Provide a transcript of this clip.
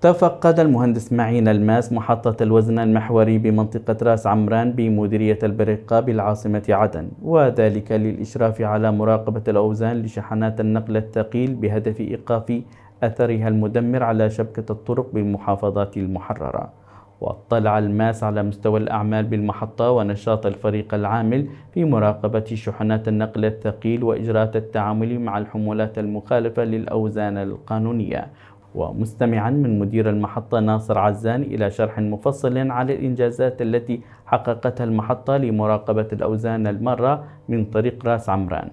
تفقد المهندس معين الماس محطة الوزن المحوري بمنطقة راس عمران بمديرية البرقة بالعاصمة عدن وذلك للإشراف على مراقبة الأوزان لشحنات النقل الثقيل بهدف إيقاف أثرها المدمر على شبكة الطرق بالمحافظات المحررة. واطلع الماس على مستوى الأعمال بالمحطة ونشاط الفريق العامل في مراقبة شحنات النقل الثقيل وإجراءات التعامل مع الحمولات المخالفة للأوزان القانونية. ومستمعا من مدير المحطة ناصر عزان إلى شرح مفصل على الإنجازات التي حققتها المحطة لمراقبة الأوزان المرة من طريق راس عمران.